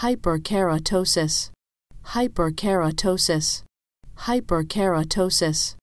hyperkeratosis, hyperkeratosis, hyperkeratosis.